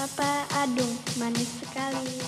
Papa Adung, manis sekali.